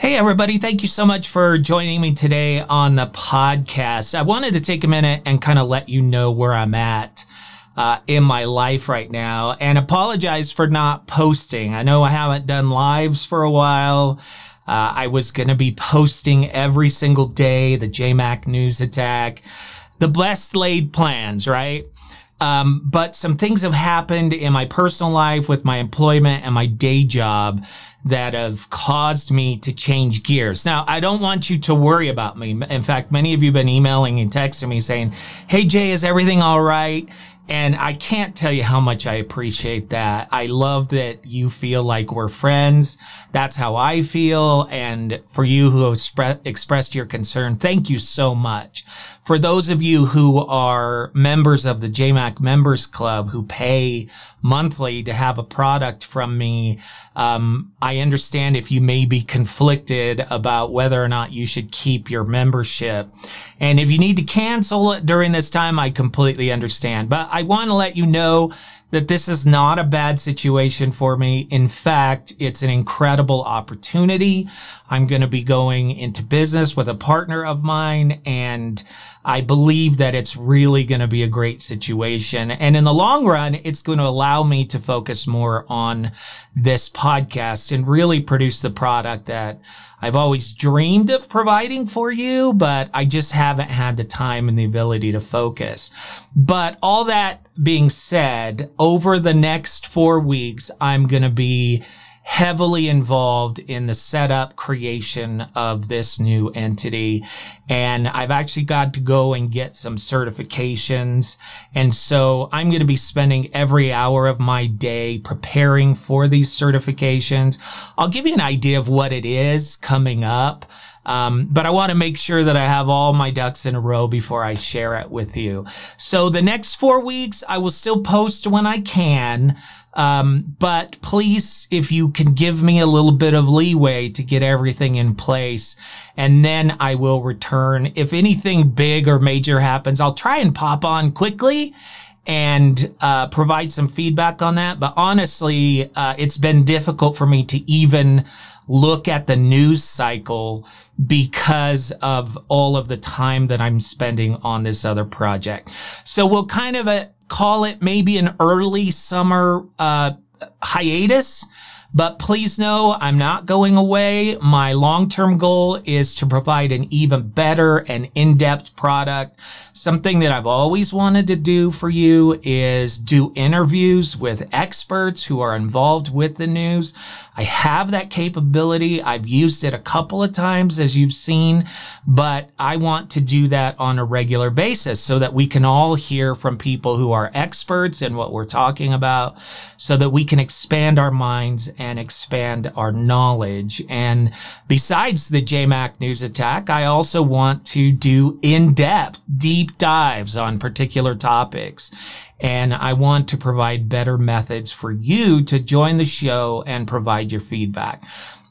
Hey, everybody. Thank you so much for joining me today on the podcast. I wanted to take a minute and kind of let you know where I'm at. Uh, in my life right now and apologize for not posting. I know I haven't done lives for a while. Uh, I was going to be posting every single day, the JMac news attack, the best laid plans, right? Um, but some things have happened in my personal life with my employment and my day job that have caused me to change gears. Now, I don't want you to worry about me. In fact, many of you have been emailing and texting me saying, Hey, Jay, is everything all right? And I can't tell you how much I appreciate that. I love that you feel like we're friends. That's how I feel. And for you who have spre- expressed your concern, thank you so much. For those of you who are members of the JMac Members Club who pay monthly to have a product from me, um, I understand if you may be conflicted about whether or not you should keep your membership. And if you need to cancel it during this time, I completely understand. But I want to let you know that this is not a bad situation for me. In fact, it's an incredible opportunity. I'm going to be going into business with a partner of mine and I believe that it's really going to be a great situation. And in the long run, it's going to allow me to focus more on this podcast and really produce the product that I've always dreamed of providing for you, but I just haven't had the time and the ability to focus. But all that being said, over the next four weeks, I'm going to be heavily involved in the setup creation of this new entity. And I've actually got to go and get some certifications. And so I'm going to be spending every hour of my day preparing for these certifications. I'll give you an idea of what it is coming up. Um, but I want to make sure that I have all my ducks in a row before I share it with you. So the next four weeks, I will still post when I can. Um, but please, if you can give me a little bit of leeway to get everything in place, and then I will return. If anything big or major happens, I'll try and pop on quickly and uh, provide some feedback on that. But honestly, uh, it's been difficult for me to even look at the news cycle because of all of the time that I'm spending on this other project. So we'll kind of uh, call it maybe an early summer uh, hiatus but please know I'm not going away. My long-term goal is to provide an even better and in-depth product. Something that I've always wanted to do for you is do interviews with experts who are involved with the news. I have that capability. I've used it a couple of times as you've seen, but I want to do that on a regular basis so that we can all hear from people who are experts in what we're talking about so that we can expand our minds and expand our knowledge. And besides the JMac news attack, I also want to do in-depth, deep dives on particular topics. And I want to provide better methods for you to join the show and provide your feedback.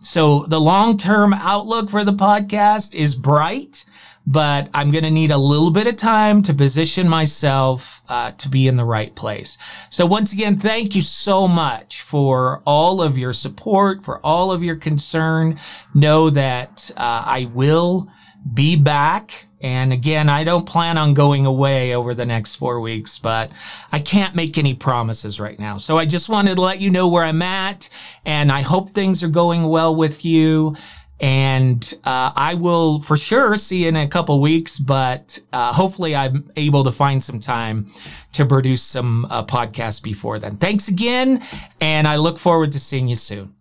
So the long-term outlook for the podcast is bright but I'm going to need a little bit of time to position myself uh, to be in the right place. So once again, thank you so much for all of your support, for all of your concern. Know that uh, I will be back. And again, I don't plan on going away over the next four weeks, but I can't make any promises right now. So I just wanted to let you know where I'm at and I hope things are going well with you. And uh, I will for sure see you in a couple weeks, but uh, hopefully I'm able to find some time to produce some uh, podcasts before then. Thanks again, and I look forward to seeing you soon.